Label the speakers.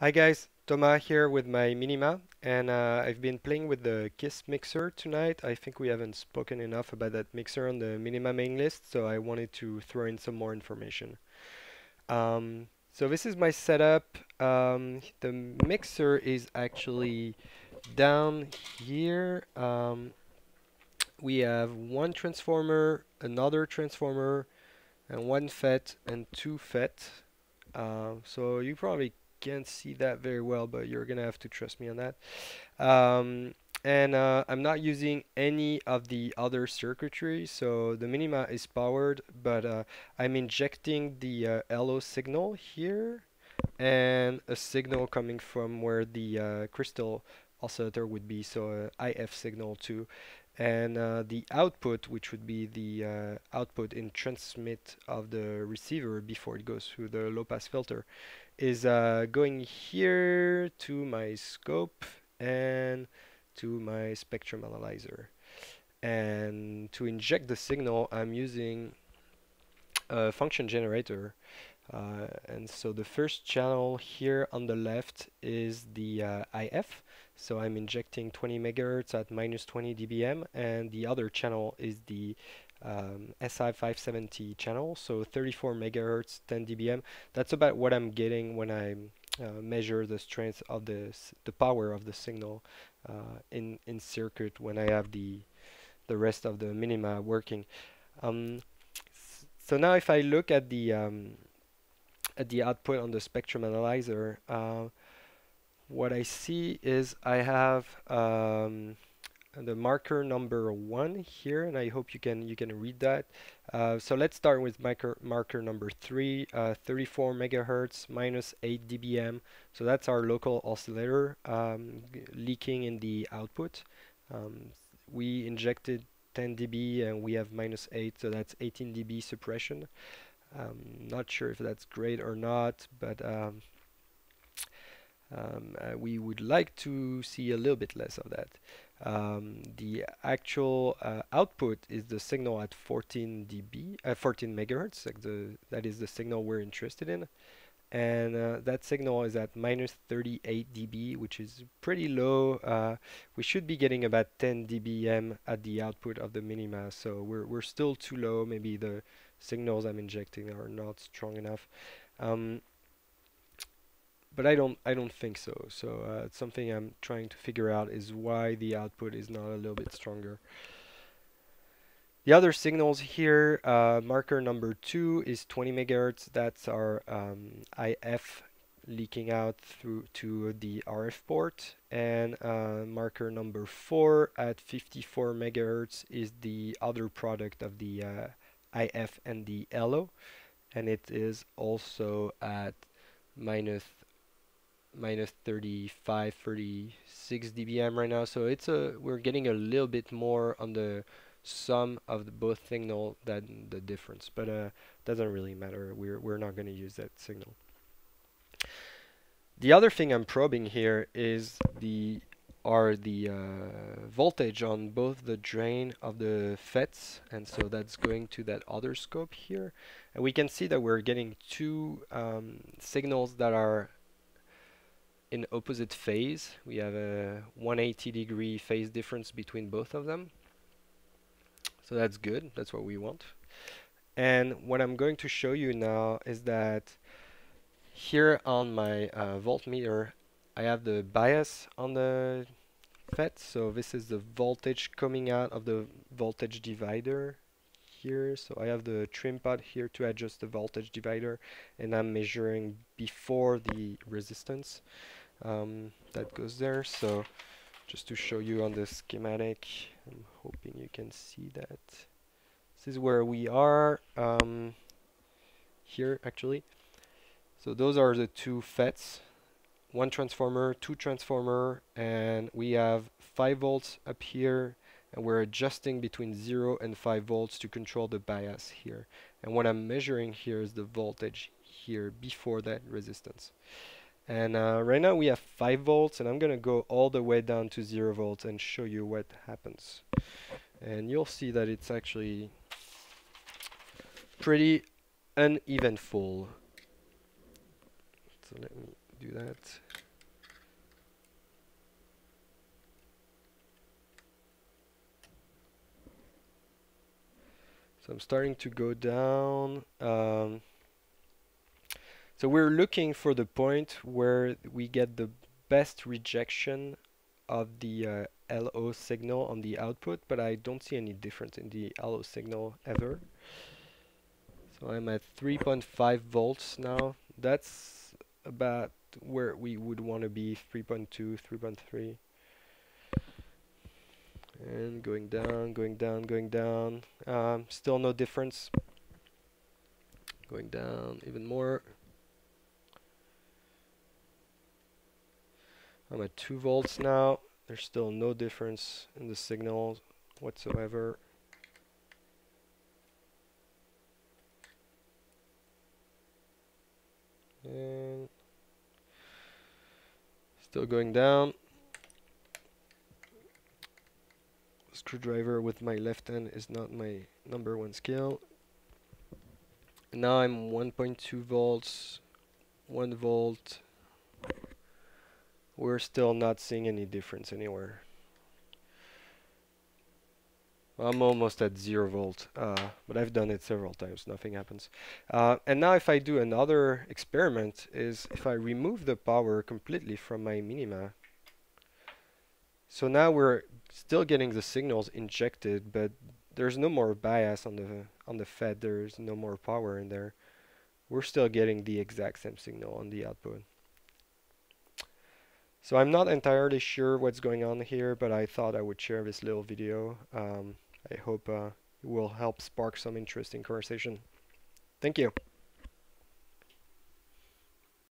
Speaker 1: Hi guys, Thomas here with my Minima and uh, I've been playing with the KISS mixer tonight. I think we haven't spoken enough about that mixer on the Minima main list so I wanted to throw in some more information. Um, so this is my setup. Um, the mixer is actually down here. Um, we have one transformer, another transformer, and one FET and two FET. Uh, so you probably can't see that very well, but you're gonna have to trust me on that. Um, and uh, I'm not using any of the other circuitry, so the Minima is powered, but uh, I'm injecting the uh, LO signal here and a signal coming from where the uh, crystal oscillator would be, so uh, IF signal too and uh, the output which would be the uh, output in transmit of the receiver before it goes through the low pass filter is uh, going here to my scope and to my spectrum analyzer. And to inject the signal I'm using a function generator uh, and so the first channel here on the left is the uh, IF so I'm injecting 20 megahertz at minus 20 dBm and the other channel is the um, SI570 channel, so 34 megahertz, 10 dBm. That's about what I'm getting when I uh, measure the strength of the the power of the signal uh, in in circuit when I have the the rest of the minima working. Um, so now if I look at the um, at the output on the spectrum analyzer, uh, what I see is I have um, the marker number one here, and I hope you can you can read that. Uh, so let's start with marker marker number three, uh, 34 megahertz minus 8 dBm. So that's our local oscillator um, leaking in the output. Um, we injected 10 dB and we have minus 8, so that's 18 dB suppression. Um, not sure if that's great or not, but um, uh, we would like to see a little bit less of that. Um, the actual uh, output is the signal at 14 dB, uh, 14 megahertz. Like the that is the signal we're interested in, and uh, that signal is at minus 38 dB, which is pretty low. Uh, we should be getting about 10 dBm at the output of the minima, so we're we're still too low. Maybe the signals I'm injecting are not strong enough. Um, but I don't I don't think so. So uh, it's something I'm trying to figure out is why the output is not a little bit stronger. The other signals here, uh, marker number two is 20 megahertz. That's our um, IF leaking out through to the RF port. And uh, marker number four at 54 megahertz is the other product of the uh, IF and the LO. And it is also at minus minus 35 36 dBm right now. So it's a we're getting a little bit more on the sum of the both signal than the difference. But uh doesn't really matter. We're we're not going to use that signal. The other thing I'm probing here is the are the uh, voltage on both the drain of the FETs and so that's going to that other scope here. And we can see that we're getting two um, signals that are in opposite phase. We have a 180 degree phase difference between both of them. So that's good. That's what we want. And what I'm going to show you now is that here on my uh, voltmeter, I have the bias on the FET. So this is the voltage coming out of the voltage divider here. So I have the trim pot here to adjust the voltage divider and I'm measuring before the resistance um, that goes there. So just to show you on the schematic, I'm hoping you can see that. This is where we are um, here actually. So those are the two FETs, one transformer, two transformer, and we have 5 volts up here and we're adjusting between 0 and 5 volts to control the bias here. And what I'm measuring here is the voltage here before that resistance. And uh, right now we have 5 volts and I'm gonna go all the way down to 0 volts and show you what happens. And you'll see that it's actually pretty uneventful. So let me do that. So I'm starting to go down. Um, so we're looking for the point where we get the best rejection of the uh, LO signal on the output, but I don't see any difference in the LO signal ever. So I'm at 3.5 volts now. That's about where we would want to be, 3.2, 3.3. And going down, going down, going down. Um, still no difference. Going down even more. I'm at 2 volts now. There's still no difference in the signal whatsoever. And still going down. Screwdriver with my left hand is not my number one skill. Now I'm 1.2 volts, 1 volt, we're still not seeing any difference anywhere. I'm almost at zero volt, uh, but I've done it several times, nothing happens. Uh, and now if I do another experiment, is if I remove the power completely from my minima, so now we're still getting the signals injected, but there's no more bias on the on the FET. there's no more power in there. We're still getting the exact same signal on the output. So I'm not entirely sure what's going on here, but I thought I would share this little video. Um, I hope uh, it will help spark some interesting conversation. Thank you.